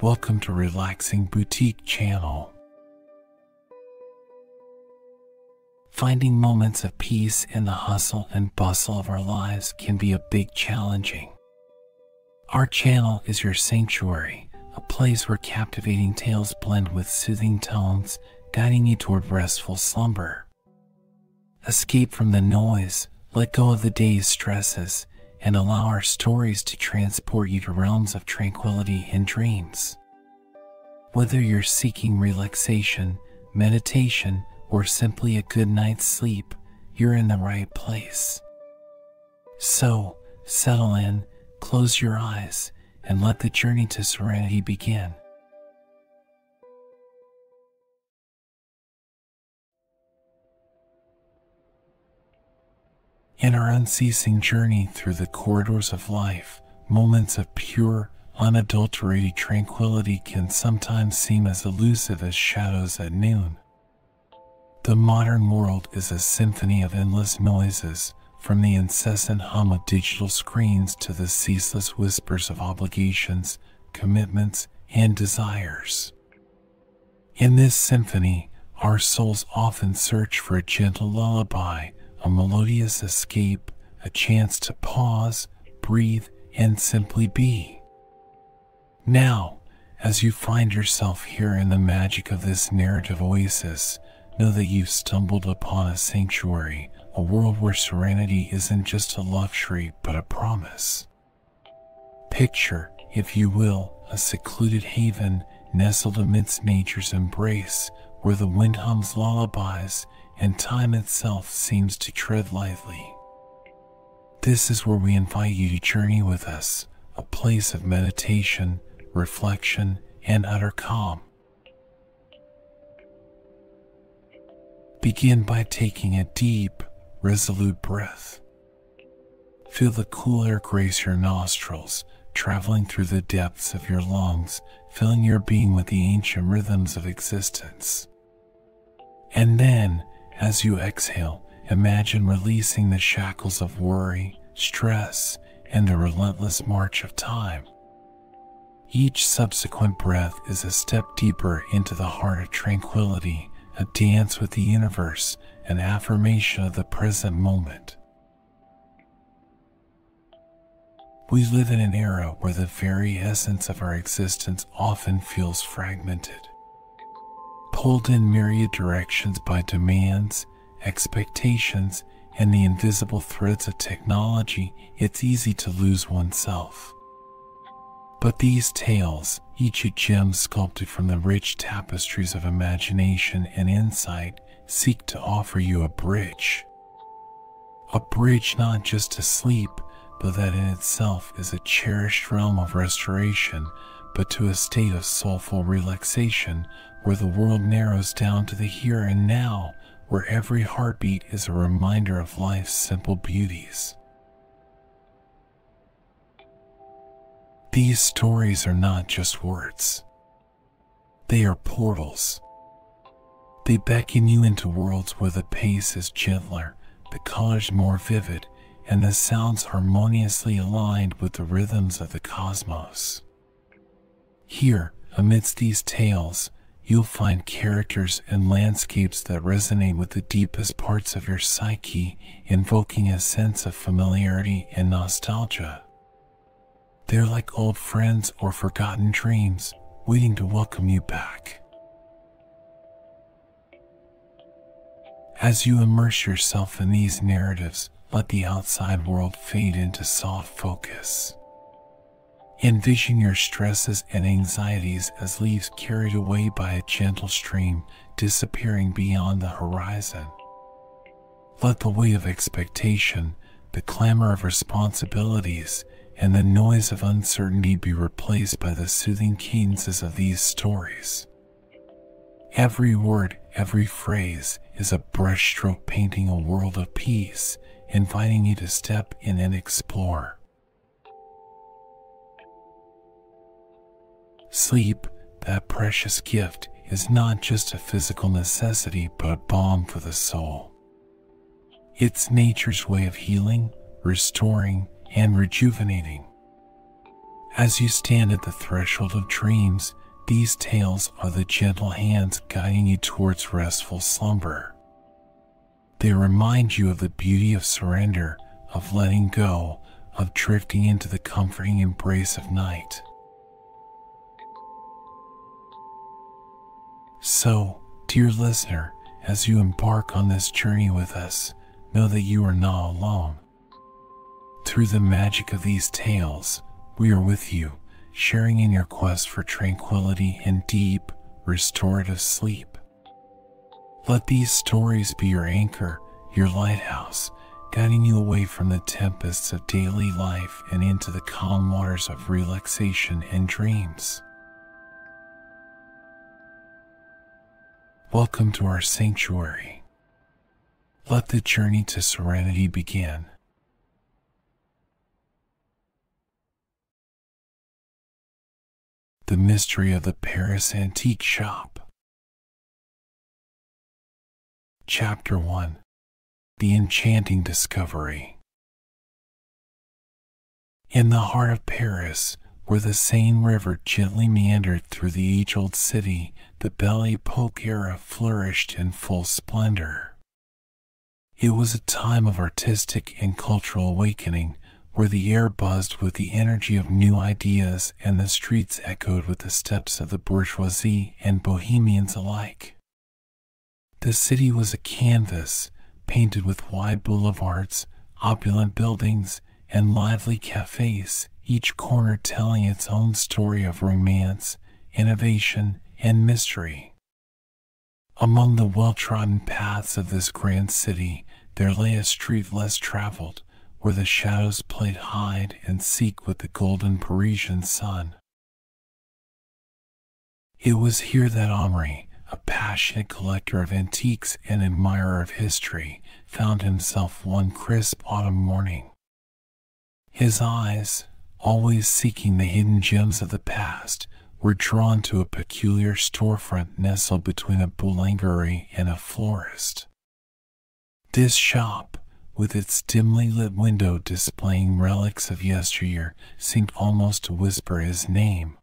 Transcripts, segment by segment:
Welcome to Relaxing Boutique Channel. Finding moments of peace in the hustle and bustle of our lives can be a big challenging. Our channel is your sanctuary, a place where captivating tales blend with soothing tones, guiding you toward restful slumber. Escape from the noise, let go of the day's stresses, and allow our stories to transport you to realms of tranquility and dreams. Whether you're seeking relaxation, meditation, or simply a good night's sleep, you're in the right place. So, settle in, close your eyes, and let the journey to serenity begin. In our unceasing journey through the corridors of life, moments of pure, unadulterated tranquility can sometimes seem as elusive as shadows at noon. The modern world is a symphony of endless noises, from the incessant hum of digital screens to the ceaseless whispers of obligations, commitments, and desires. In this symphony, our souls often search for a gentle lullaby a melodious escape, a chance to pause, breathe, and simply be. Now, as you find yourself here in the magic of this narrative oasis, know that you've stumbled upon a sanctuary, a world where serenity isn't just a luxury but a promise. Picture, if you will, a secluded haven nestled amidst nature's embrace, where the wind hums lullabies and time itself seems to tread lightly. This is where we invite you to journey with us, a place of meditation, reflection, and utter calm. Begin by taking a deep, resolute breath. Feel the cool air grace your nostrils, traveling through the depths of your lungs, filling your being with the ancient rhythms of existence. And then, as you exhale, imagine releasing the shackles of worry, stress, and the relentless march of time. Each subsequent breath is a step deeper into the heart of tranquility, a dance with the universe, an affirmation of the present moment. We live in an era where the very essence of our existence often feels fragmented pulled in myriad directions by demands, expectations, and the invisible threads of technology, it's easy to lose oneself. But these tales, each a gem sculpted from the rich tapestries of imagination and insight, seek to offer you a bridge. A bridge not just to sleep, but that in itself is a cherished realm of restoration, but to a state of soulful relaxation where the world narrows down to the here and now, where every heartbeat is a reminder of life's simple beauties. These stories are not just words, they are portals. They beckon you into worlds where the pace is gentler, the colors more vivid, and the sounds harmoniously aligned with the rhythms of the cosmos. Here, amidst these tales, you'll find characters and landscapes that resonate with the deepest parts of your psyche, invoking a sense of familiarity and nostalgia. They're like old friends or forgotten dreams, waiting to welcome you back. As you immerse yourself in these narratives, let the outside world fade into soft focus. Envision your stresses and anxieties as leaves carried away by a gentle stream, disappearing beyond the horizon. Let the weight of expectation, the clamor of responsibilities, and the noise of uncertainty be replaced by the soothing cadences of these stories. Every word, every phrase is a brushstroke painting a world of peace, inviting you to step in and explore. Sleep, that precious gift, is not just a physical necessity but balm for the soul. It's nature's way of healing, restoring, and rejuvenating. As you stand at the threshold of dreams, these tales are the gentle hands guiding you towards restful slumber. They remind you of the beauty of surrender, of letting go, of drifting into the comforting embrace of night. So, dear listener, as you embark on this journey with us, know that you are not alone. Through the magic of these tales, we are with you, sharing in your quest for tranquility and deep, restorative sleep. Let these stories be your anchor, your lighthouse, guiding you away from the tempests of daily life and into the calm waters of relaxation and dreams. Welcome to our sanctuary. Let the journey to serenity begin. The Mystery of the Paris Antique Shop. Chapter 1 The Enchanting Discovery. In the heart of Paris, where the Seine River gently meandered through the age old city, the Belle Epoque era flourished in full splendor. It was a time of artistic and cultural awakening where the air buzzed with the energy of new ideas and the streets echoed with the steps of the bourgeoisie and bohemians alike. The city was a canvas painted with wide boulevards, opulent buildings, and lively cafes, each corner telling its own story of romance, innovation, and mystery. Among the well trodden paths of this grand city, there lay a street less traveled, where the shadows played hide and seek with the golden Parisian sun. It was here that Henri, a passionate collector of antiques and admirer of history, found himself one crisp autumn morning. His eyes, always seeking the hidden gems of the past, were drawn to a peculiar storefront nestled between a boulangerie and a florist. This shop, with its dimly lit window displaying relics of yesteryear, seemed almost to whisper his name.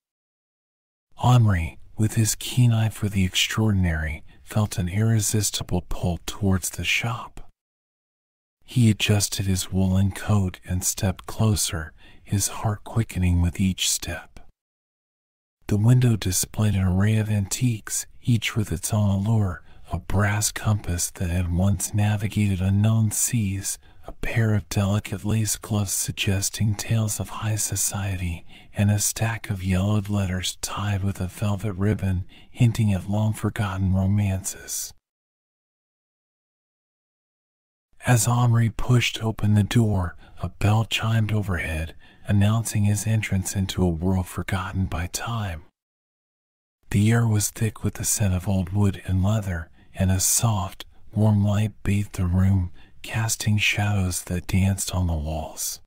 Henri, with his keen eye for the extraordinary, felt an irresistible pull towards the shop. He adjusted his woolen coat and stepped closer, his heart quickening with each step. The window displayed an array of antiques, each with its own allure, a brass compass that had once navigated unknown seas, a pair of delicate lace gloves suggesting tales of high society, and a stack of yellowed letters tied with a velvet ribbon hinting at long forgotten romances. As Henri pushed open the door, a bell chimed overhead, announcing his entrance into a world forgotten by time. The air was thick with the scent of old wood and leather, and a soft, warm light bathed the room, casting shadows that danced on the walls.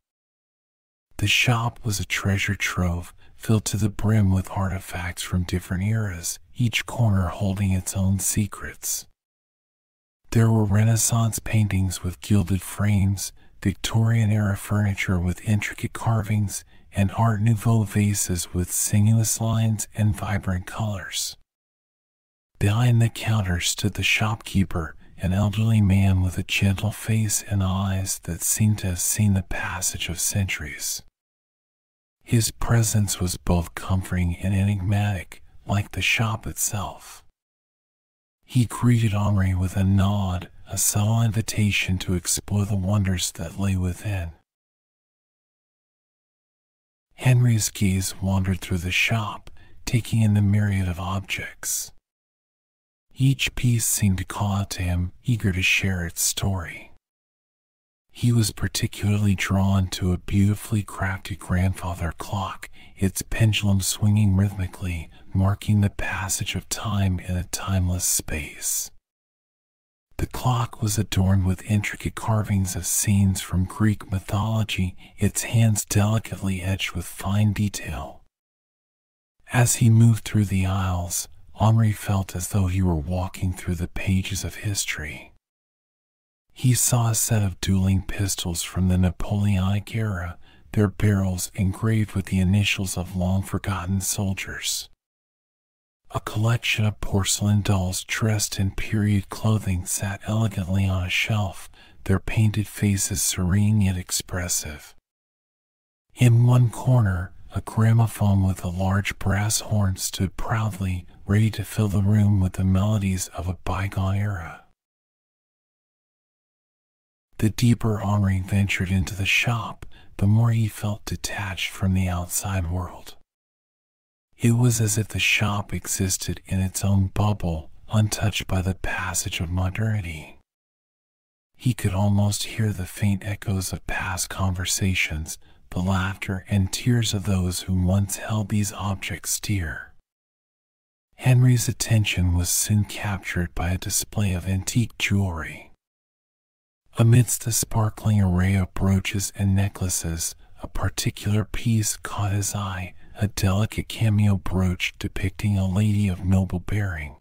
The shop was a treasure trove filled to the brim with artifacts from different eras, each corner holding its own secrets. There were Renaissance paintings with gilded frames, Victorian era furniture with intricate carvings, and Art Nouveau vases with sinuous lines and vibrant colors. Behind the counter stood the shopkeeper, an elderly man with a gentle face and eyes that seemed to have seen the passage of centuries. His presence was both comforting and enigmatic, like the shop itself. He greeted Henri with a nod, a subtle invitation to explore the wonders that lay within. Henri's gaze wandered through the shop, taking in the myriad of objects. Each piece seemed to call out to him, eager to share its story. He was particularly drawn to a beautifully crafted grandfather clock, its pendulum swinging rhythmically, marking the passage of time in a timeless space. The clock was adorned with intricate carvings of scenes from Greek mythology, its hands delicately etched with fine detail. As he moved through the aisles, Henri felt as though he were walking through the pages of history. He saw a set of dueling pistols from the Napoleonic era, their barrels engraved with the initials of long forgotten soldiers. A collection of porcelain dolls dressed in period clothing sat elegantly on a shelf, their painted faces serene yet expressive. In one corner, a gramophone with a large brass horn stood proudly, ready to fill the room with the melodies of a bygone era. The deeper Henri ventured into the shop, the more he felt detached from the outside world. It was as if the shop existed in its own bubble, untouched by the passage of modernity. He could almost hear the faint echoes of past conversations, the laughter and tears of those who once held these objects dear. Henri's attention was soon captured by a display of antique jewelry. Amidst the sparkling array of brooches and necklaces, a particular piece caught his eye, a delicate cameo brooch depicting a lady of noble bearing.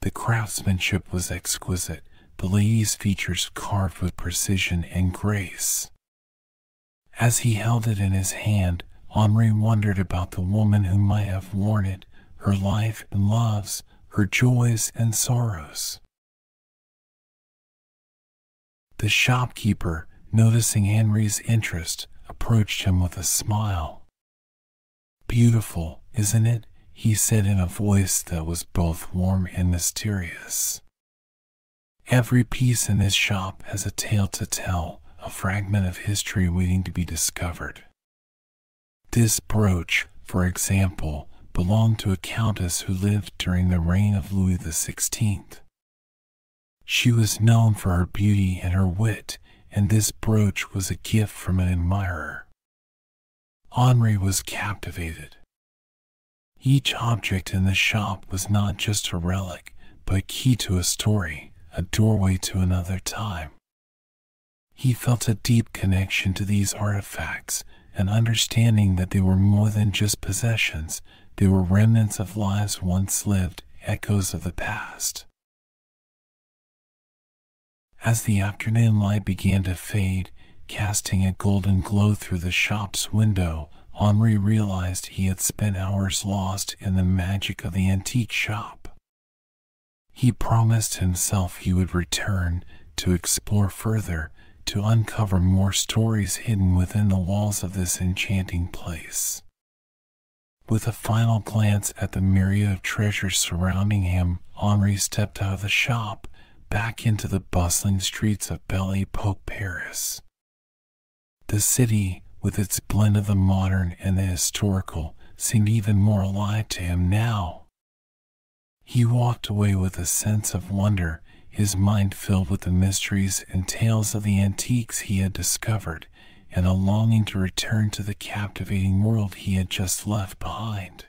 The craftsmanship was exquisite, the lady's features carved with precision and grace. As he held it in his hand, Henri wondered about the woman who might have worn it, her life and loves, her joys and sorrows. The shopkeeper, noticing Henri's interest, approached him with a smile. Beautiful, isn't it? he said in a voice that was both warm and mysterious. Every piece in this shop has a tale to tell, a fragment of history waiting to be discovered. This brooch, for example, belonged to a countess who lived during the reign of Louis XVI. She was known for her beauty and her wit, and this brooch was a gift from an admirer. Henri was captivated. Each object in the shop was not just a relic, but a key to a story, a doorway to another time. He felt a deep connection to these artifacts, an understanding that they were more than just possessions, they were remnants of lives once lived, echoes of the past. As the afternoon light began to fade, Casting a golden glow through the shop's window, Henri realized he had spent hours lost in the magic of the antique shop. He promised himself he would return to explore further, to uncover more stories hidden within the walls of this enchanting place. With a final glance at the myriad of treasures surrounding him, Henri stepped out of the shop, back into the bustling streets of Belle Epoque Paris. The city, with its blend of the modern and the historical, seemed even more alive to him now. He walked away with a sense of wonder, his mind filled with the mysteries and tales of the antiques he had discovered, and a longing to return to the captivating world he had just left behind.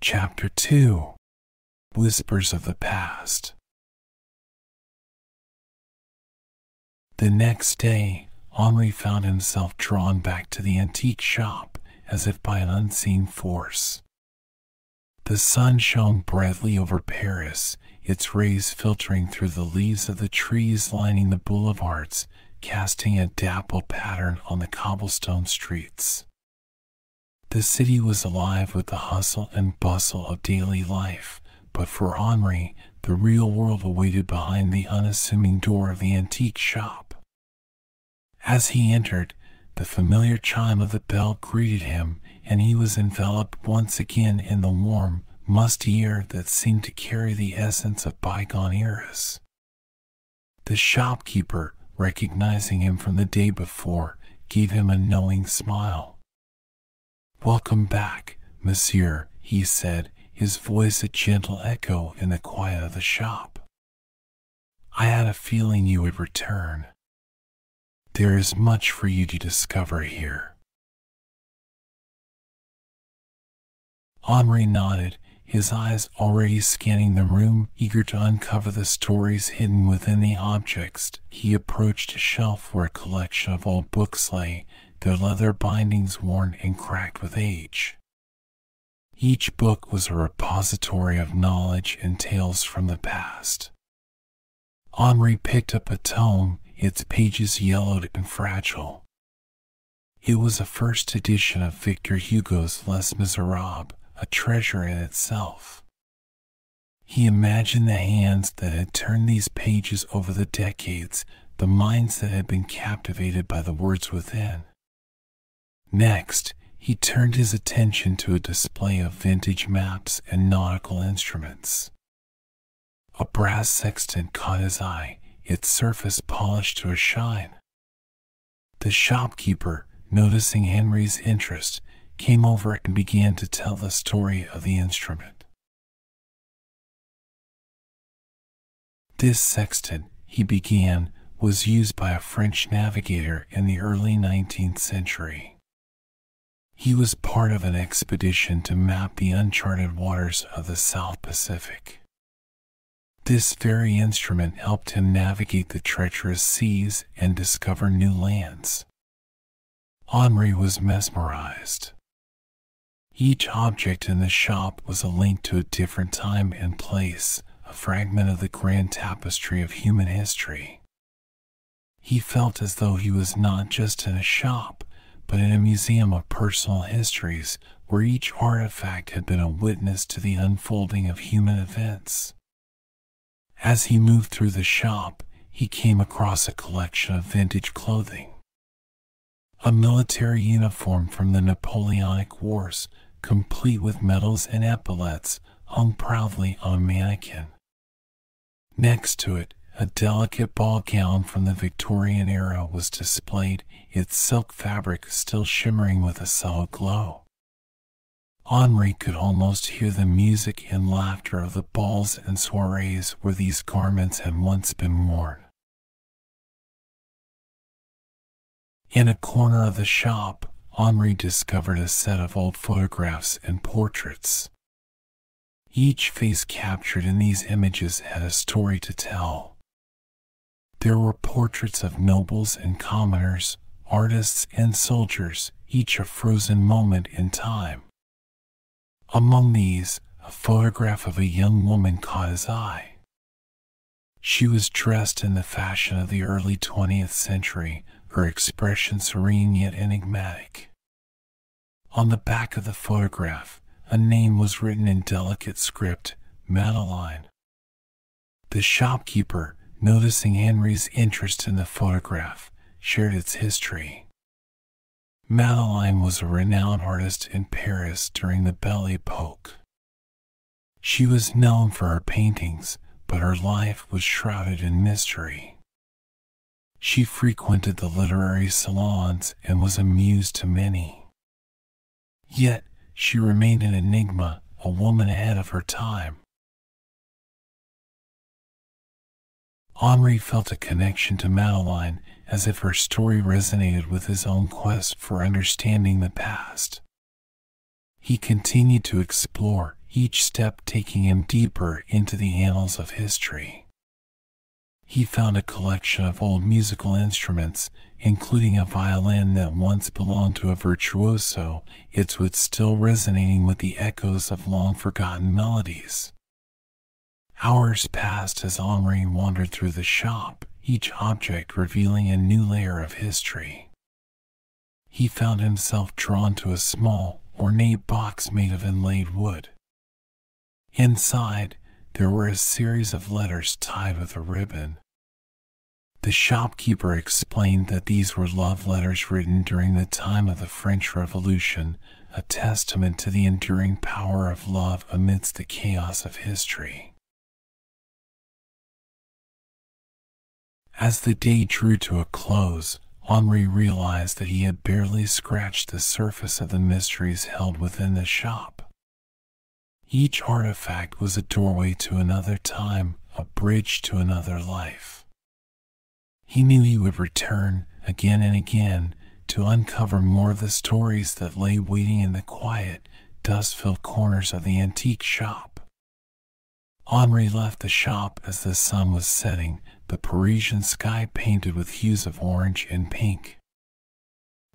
Chapter 2 Whispers of the Past The next day, Henri found himself drawn back to the antique shop as if by an unseen force. The sun shone brightly over Paris, its rays filtering through the leaves of the trees lining the boulevards, casting a dapple pattern on the cobblestone streets. The city was alive with the hustle and bustle of daily life, but for Henri, the real world awaited behind the unassuming door of the antique shop. As he entered, the familiar chime of the bell greeted him, and he was enveloped once again in the warm, musty air that seemed to carry the essence of bygone eras. The shopkeeper, recognizing him from the day before, gave him a knowing smile. Welcome back, monsieur, he said, his voice a gentle echo in the quiet of the shop. I had a feeling you would return. There is much for you to discover here. Henri nodded, his eyes already scanning the room, eager to uncover the stories hidden within the objects. He approached a shelf where a collection of old books lay, their leather bindings worn and cracked with age. Each book was a repository of knowledge and tales from the past. Henri picked up a tome its pages yellowed and fragile. It was a first edition of Victor Hugo's Les Miserables, a treasure in itself. He imagined the hands that had turned these pages over the decades, the minds that had been captivated by the words within. Next, he turned his attention to a display of vintage maps and nautical instruments. A brass sextant caught his eye, its surface polished to a shine. The shopkeeper, noticing Henri's interest, came over and began to tell the story of the instrument. This sextant, he began, was used by a French navigator in the early 19th century. He was part of an expedition to map the uncharted waters of the South Pacific. This very instrument helped him navigate the treacherous seas and discover new lands. Henri was mesmerized. Each object in the shop was a link to a different time and place, a fragment of the grand tapestry of human history. He felt as though he was not just in a shop, but in a museum of personal histories where each artifact had been a witness to the unfolding of human events. As he moved through the shop, he came across a collection of vintage clothing. A military uniform from the Napoleonic Wars, complete with medals and epaulets, hung proudly on a mannequin. Next to it, a delicate ball gown from the Victorian era was displayed, its silk fabric still shimmering with a subtle glow. Henri could almost hear the music and laughter of the balls and soirees where these garments had once been worn. In a corner of the shop, Henri discovered a set of old photographs and portraits. Each face captured in these images had a story to tell. There were portraits of nobles and commoners, artists and soldiers, each a frozen moment in time. Among these, a photograph of a young woman caught his eye. She was dressed in the fashion of the early 20th century, her expression serene yet enigmatic. On the back of the photograph, a name was written in delicate script Madeline. The shopkeeper, noticing Henri's interest in the photograph, shared its history. Madeline was a renowned artist in Paris during the Belle Epoque. She was known for her paintings, but her life was shrouded in mystery. She frequented the literary salons and was amused to many. Yet, she remained an enigma, a woman ahead of her time. Henri felt a connection to Madeline as if her story resonated with his own quest for understanding the past. He continued to explore, each step taking him deeper into the annals of history. He found a collection of old musical instruments, including a violin that once belonged to a virtuoso, its wood still resonating with the echoes of long forgotten melodies. Hours passed as Henri wandered through the shop, each object revealing a new layer of history. He found himself drawn to a small, ornate box made of inlaid wood. Inside, there were a series of letters tied with a ribbon. The shopkeeper explained that these were love letters written during the time of the French Revolution, a testament to the enduring power of love amidst the chaos of history. As the day drew to a close, Henri realized that he had barely scratched the surface of the mysteries held within the shop. Each artifact was a doorway to another time, a bridge to another life. He knew he would return again and again to uncover more of the stories that lay waiting in the quiet, dust filled corners of the antique shop. Henri left the shop as the sun was setting, the Parisian sky painted with hues of orange and pink.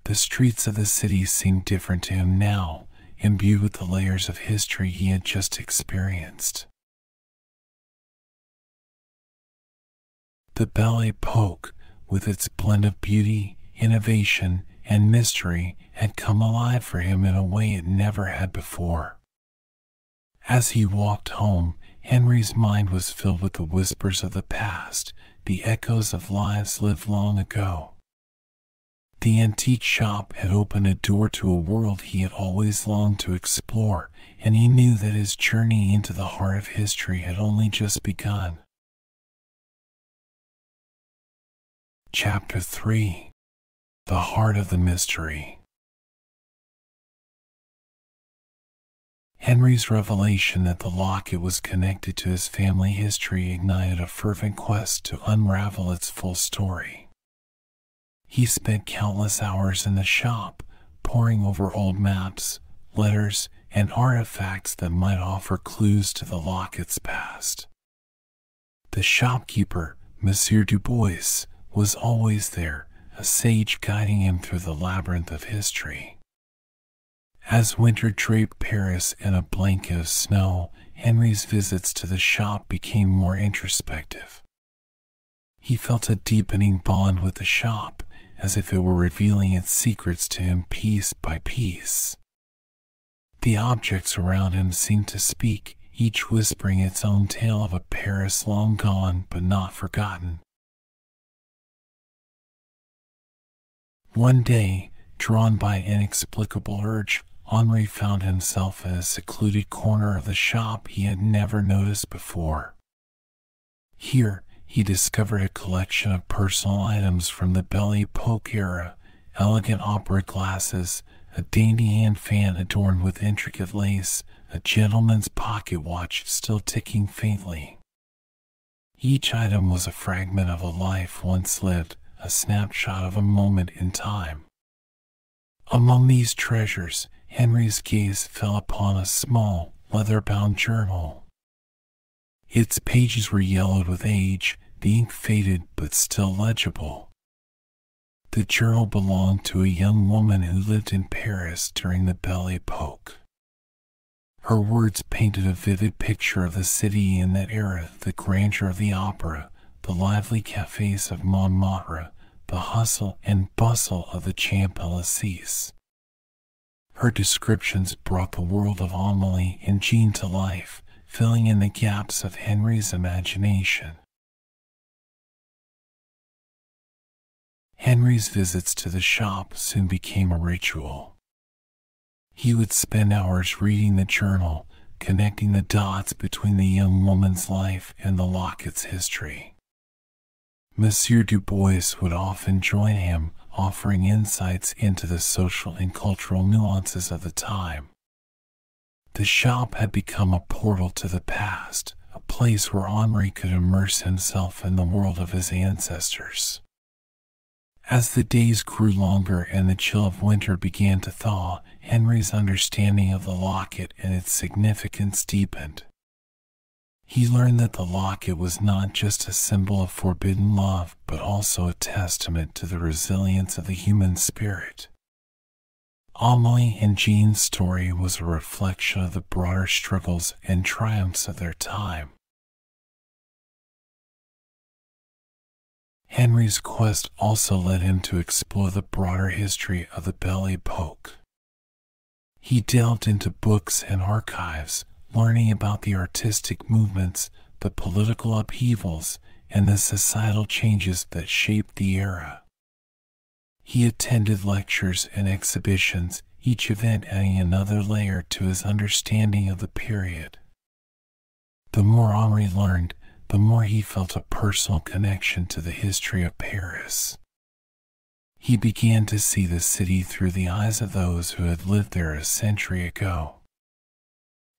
The streets of the city seemed different to him now, imbued with the layers of history he had just experienced. The Belle Epoque with its blend of beauty, innovation, and mystery, had come alive for him in a way it never had before. As he walked home, Henri's mind was filled with the whispers of the past, the echoes of lives lived long ago. The antique shop had opened a door to a world he had always longed to explore, and he knew that his journey into the heart of history had only just begun. Chapter 3 The Heart of the Mystery Henri's revelation that the locket was connected to his family history ignited a fervent quest to unravel its full story. He spent countless hours in the shop, poring over old maps, letters, and artifacts that might offer clues to the locket's past. The shopkeeper, Monsieur Dubois, was always there, a sage guiding him through the labyrinth of history. As winter draped Paris in a blanket of snow, Henri's visits to the shop became more introspective. He felt a deepening bond with the shop, as if it were revealing its secrets to him piece by piece. The objects around him seemed to speak, each whispering its own tale of a Paris long gone but not forgotten. One day, drawn by inexplicable urge, Henri found himself in a secluded corner of the shop he had never noticed before. Here, he discovered a collection of personal items from the Belle Epoque era, elegant opera glasses, a dainty hand fan adorned with intricate lace, a gentleman's pocket watch still ticking faintly. Each item was a fragment of a life once lived, a snapshot of a moment in time. Among these treasures, Henri's gaze fell upon a small, leather bound journal. Its pages were yellowed with age, the ink faded but still legible. The journal belonged to a young woman who lived in Paris during the Belle Epoque. Her words painted a vivid picture of the city in that era, the grandeur of the opera, the lively cafes of Montmartre, the hustle and bustle of the Champs-Élysées. Her descriptions brought the world of Amelie and Jean to life, filling in the gaps of Henri's imagination. Henri's visits to the shop soon became a ritual. He would spend hours reading the journal, connecting the dots between the young woman's life and the locket's history. Monsieur Dubois would often join him, offering insights into the social and cultural nuances of the time. The shop had become a portal to the past, a place where Henri could immerse himself in the world of his ancestors. As the days grew longer and the chill of winter began to thaw, Henri's understanding of the locket and its significance deepened. He learned that the locket was not just a symbol of forbidden love, but also a testament to the resilience of the human spirit. Amelie and Jean's story was a reflection of the broader struggles and triumphs of their time. Henri's quest also led him to explore the broader history of the Belle Epoque. He delved into books and archives, learning about the artistic movements, the political upheavals, and the societal changes that shaped the era. He attended lectures and exhibitions, each event adding another layer to his understanding of the period. The more Henri learned, the more he felt a personal connection to the history of Paris. He began to see the city through the eyes of those who had lived there a century ago.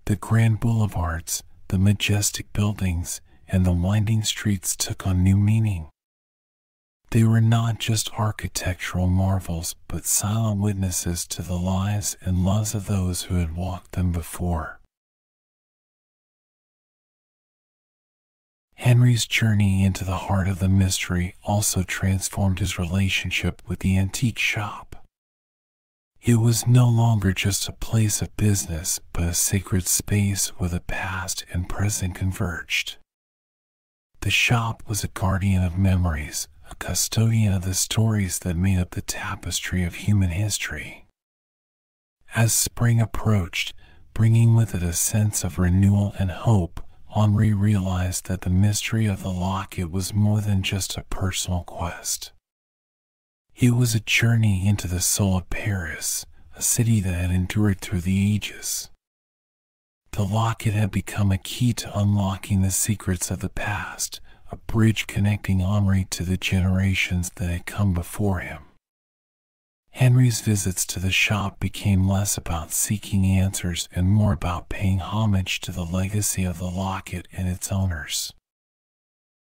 The grand boulevards, the majestic buildings, and the winding streets took on new meaning. They were not just architectural marvels, but silent witnesses to the lives and loves of those who had walked them before. Henri's journey into the heart of the mystery also transformed his relationship with the antique shop. It was no longer just a place of business, but a sacred space where the past and present converged. The shop was a guardian of memories, a custodian of the stories that made up the tapestry of human history. As spring approached, bringing with it a sense of renewal and hope, Henri realized that the mystery of the locket was more than just a personal quest. It was a journey into the soul of Paris, a city that had endured through the ages. The locket had become a key to unlocking the secrets of the past, a bridge connecting Henri to the generations that had come before him. Henri's visits to the shop became less about seeking answers and more about paying homage to the legacy of the locket and its owners.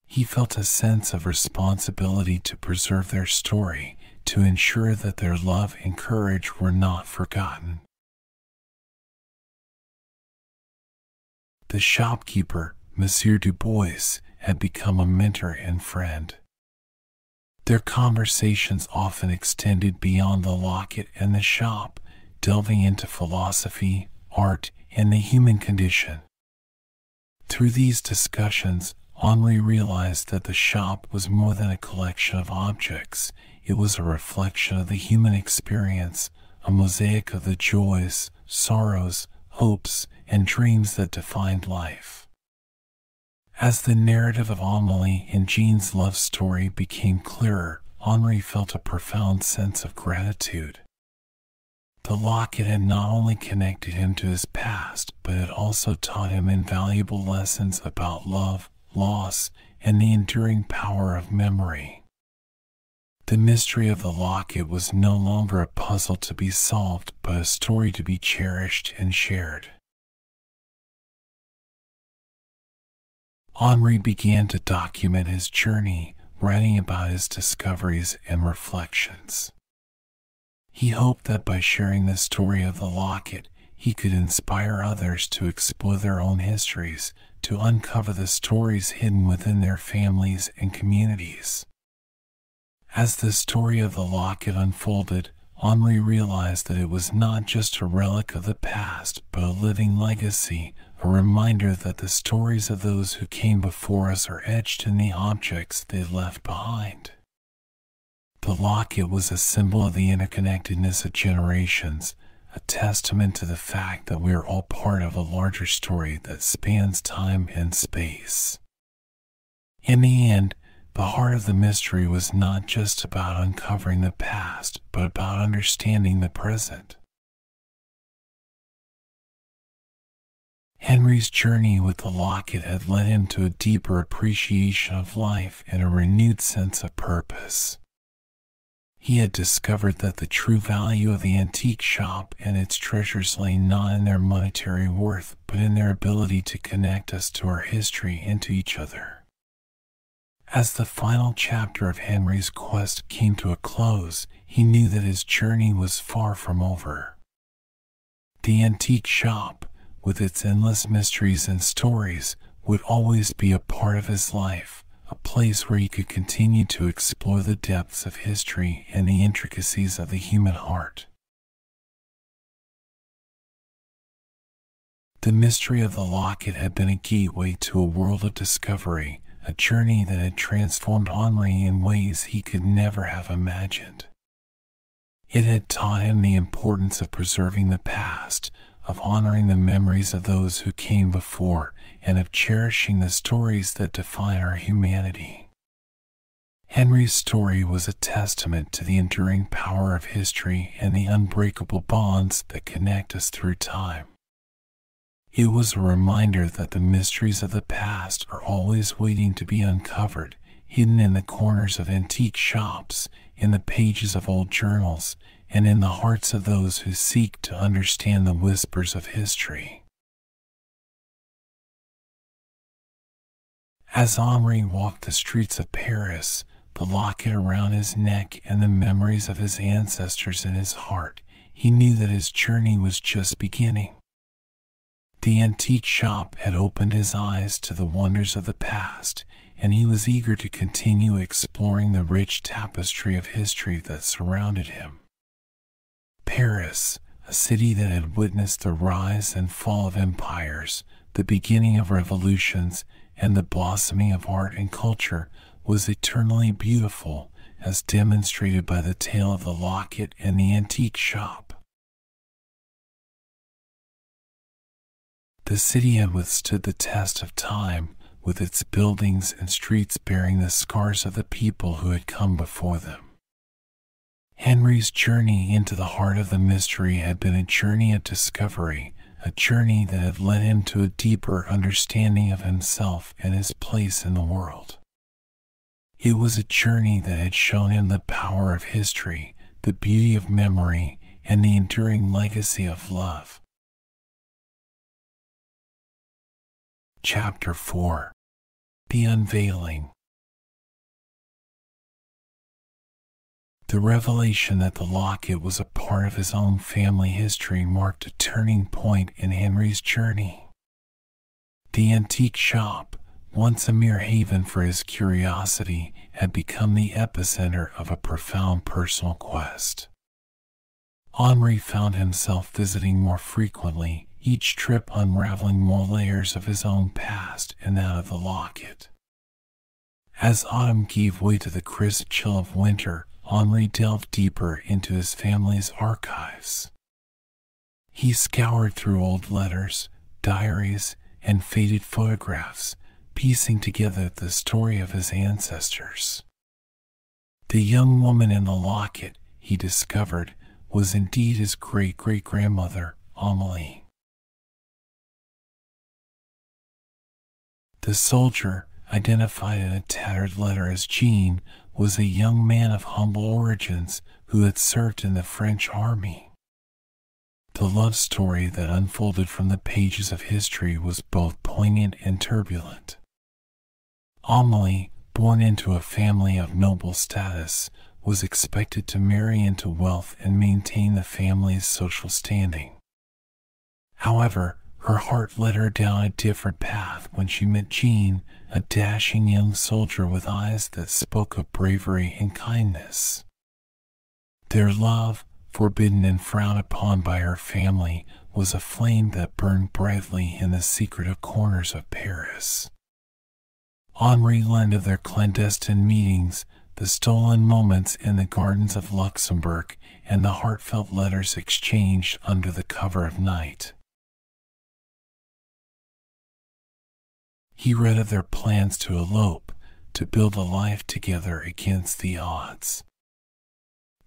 He felt a sense of responsibility to preserve their story, to ensure that their love and courage were not forgotten. The shopkeeper, Monsieur Dubois, had become a mentor and friend. Their conversations often extended beyond the locket and the shop, delving into philosophy, art, and the human condition. Through these discussions, Henri realized that the shop was more than a collection of objects, it was a reflection of the human experience, a mosaic of the joys, sorrows, hopes, and dreams that defined life. As the narrative of Amelie and Jean's love story became clearer, Henri felt a profound sense of gratitude. The locket had not only connected him to his past, but it also taught him invaluable lessons about love, loss, and the enduring power of memory. The mystery of the locket was no longer a puzzle to be solved, but a story to be cherished and shared. Henri began to document his journey, writing about his discoveries and reflections. He hoped that by sharing the story of the locket, he could inspire others to explore their own histories, to uncover the stories hidden within their families and communities. As the story of the locket unfolded, Henri realized that it was not just a relic of the past, but a living legacy, a reminder that the stories of those who came before us are etched in the objects they left behind. The locket was a symbol of the interconnectedness of generations, a testament to the fact that we are all part of a larger story that spans time and space. In the end, the heart of the mystery was not just about uncovering the past, but about understanding the present. Henri's journey with the locket had led him to a deeper appreciation of life and a renewed sense of purpose. He had discovered that the true value of the antique shop and its treasures lay not in their monetary worth, but in their ability to connect us to our history and to each other. As the final chapter of Henri's quest came to a close, he knew that his journey was far from over. The antique shop, with its endless mysteries and stories, would always be a part of his life, a place where he could continue to explore the depths of history and the intricacies of the human heart. The mystery of the locket had been a gateway to a world of discovery, a journey that had transformed Henri in ways he could never have imagined. It had taught him the importance of preserving the past, of honoring the memories of those who came before, and of cherishing the stories that define our humanity. Henri's story was a testament to the enduring power of history and the unbreakable bonds that connect us through time. It was a reminder that the mysteries of the past are always waiting to be uncovered, hidden in the corners of antique shops, in the pages of old journals, and in the hearts of those who seek to understand the whispers of history. As Henri walked the streets of Paris, the locket around his neck and the memories of his ancestors in his heart, he knew that his journey was just beginning. The antique shop had opened his eyes to the wonders of the past, and he was eager to continue exploring the rich tapestry of history that surrounded him. Paris, a city that had witnessed the rise and fall of empires, the beginning of revolutions, and the blossoming of art and culture, was eternally beautiful, as demonstrated by the tale of the locket and the antique shop. The city had withstood the test of time, with its buildings and streets bearing the scars of the people who had come before them. Henri's journey into the heart of the mystery had been a journey of discovery, a journey that had led him to a deeper understanding of himself and his place in the world. It was a journey that had shown him the power of history, the beauty of memory, and the enduring legacy of love. Chapter 4 The Unveiling The revelation that the locket was a part of his own family history marked a turning point in Henri's journey. The antique shop, once a mere haven for his curiosity, had become the epicenter of a profound personal quest. Henri found himself visiting more frequently, each trip unraveling more layers of his own past and that of the locket. As autumn gave way to the crisp chill of winter, Henri delved deeper into his family's archives. He scoured through old letters, diaries, and faded photographs, piecing together the story of his ancestors. The young woman in the locket, he discovered, was indeed his great great grandmother, Amelie. The soldier, identified in a tattered letter as Jean, was a young man of humble origins who had served in the French army. The love story that unfolded from the pages of history was both poignant and turbulent. Amelie, born into a family of noble status, was expected to marry into wealth and maintain the family's social standing. However, her heart led her down a different path when she met Jean, a dashing young soldier with eyes that spoke of bravery and kindness. Their love, forbidden and frowned upon by her family, was a flame that burned brightly in the secretive corners of Paris. Henri learned of their clandestine meetings, the stolen moments in the gardens of Luxembourg, and the heartfelt letters exchanged under the cover of night. He read of their plans to elope, to build a life together against the odds.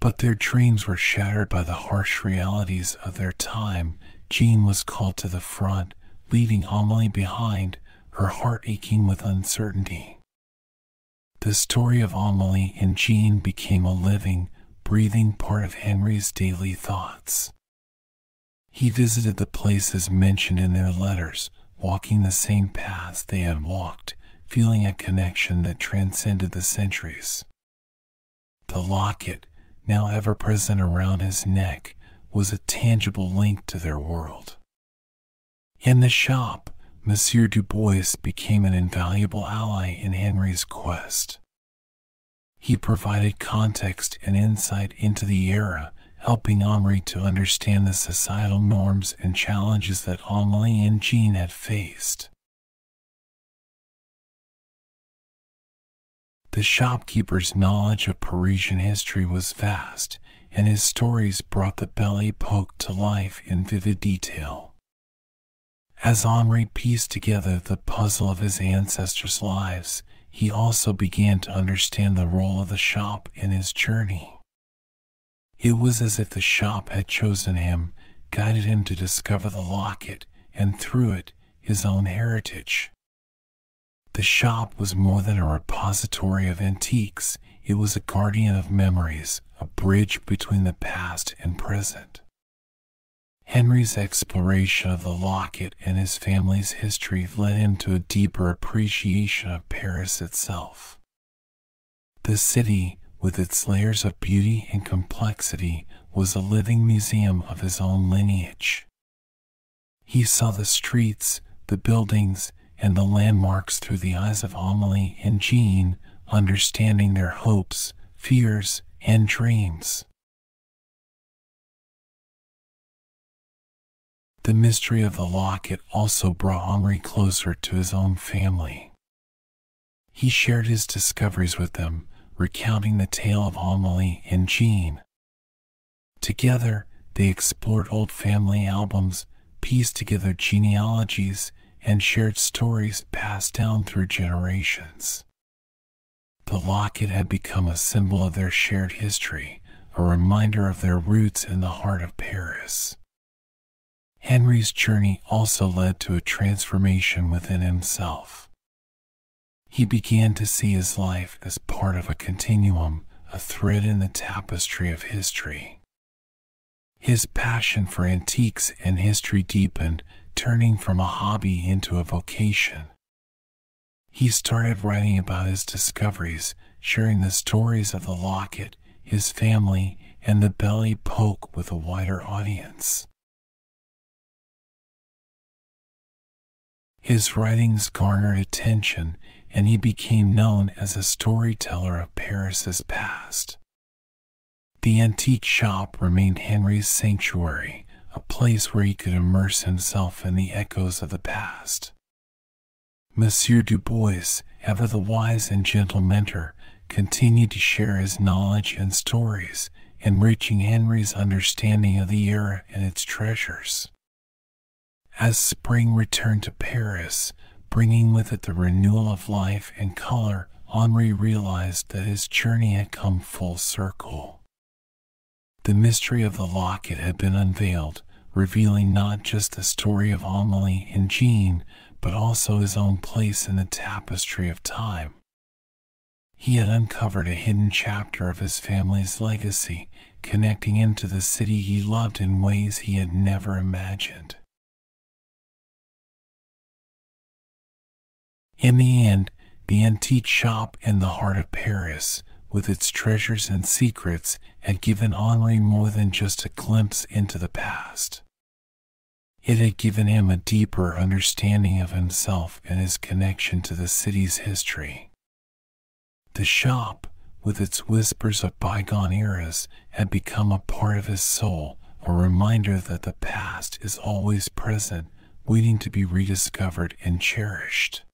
But their dreams were shattered by the harsh realities of their time. Jean was called to the front, leaving Amelie behind, her heart aching with uncertainty. The story of Amelie and Jean became a living, breathing part of Henri's daily thoughts. He visited the places mentioned in their letters, walking the same paths they had walked, feeling a connection that transcended the centuries. The locket, now ever present around his neck, was a tangible link to their world. In the shop, Monsieur Dubois became an invaluable ally in Henri's quest. He provided context and insight into the era helping Henri to understand the societal norms and challenges that Amelie and Jean had faced. The shopkeeper's knowledge of Parisian history was vast, and his stories brought the Belle Epoque to life in vivid detail. As Henri pieced together the puzzle of his ancestors' lives, he also began to understand the role of the shop in his journey. It was as if the shop had chosen him, guided him to discover the locket, and through it, his own heritage. The shop was more than a repository of antiques, it was a guardian of memories, a bridge between the past and present. Henri's exploration of the locket and his family's history led him to a deeper appreciation of Paris itself. The city, with its layers of beauty and complexity, was a living museum of his own lineage. He saw the streets, the buildings, and the landmarks through the eyes of Amelie and Jean, understanding their hopes, fears, and dreams. The mystery of the locket also brought Henri closer to his own family. He shared his discoveries with them, recounting the tale of Amelie and Jean. Together, they explored old family albums, pieced together genealogies, and shared stories passed down through generations. The locket had become a symbol of their shared history, a reminder of their roots in the heart of Paris. Henri's journey also led to a transformation within himself. He began to see his life as part of a continuum, a thread in the tapestry of history. His passion for antiques and history deepened, turning from a hobby into a vocation. He started writing about his discoveries, sharing the stories of the locket, his family, and the Belle Epoque with a wider audience. His writings garnered attention, and he became known as a storyteller of Paris's past. The antique shop remained Henri's sanctuary, a place where he could immerse himself in the echoes of the past. Monsieur Dubois, ever the wise and gentle mentor, continued to share his knowledge and stories, enriching Henri's understanding of the era and its treasures. As spring returned to Paris, bringing with it the renewal of life and color, Henri realized that his journey had come full circle. The mystery of the locket had been unveiled, revealing not just the story of Amelie and Jean, but also his own place in the tapestry of time. He had uncovered a hidden chapter of his family's legacy, connecting him to the city he loved in ways he had never imagined. In the end, the antique shop in the heart of Paris with its treasures and secrets, had given Henri more than just a glimpse into the past. It had given him a deeper understanding of himself and his connection to the city's history. The shop, with its whispers of bygone eras, had become a part of his soul, a reminder that the past is always present, waiting to be rediscovered and cherished.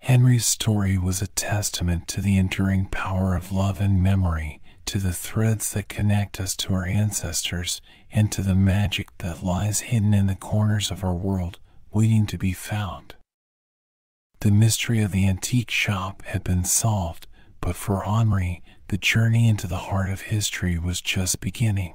Henri's story was a testament to the enduring power of love and memory, to the threads that connect us to our ancestors, and to the magic that lies hidden in the corners of our world, waiting to be found. The mystery of the antique shop had been solved, but for Henri, the journey into the heart of history was just beginning.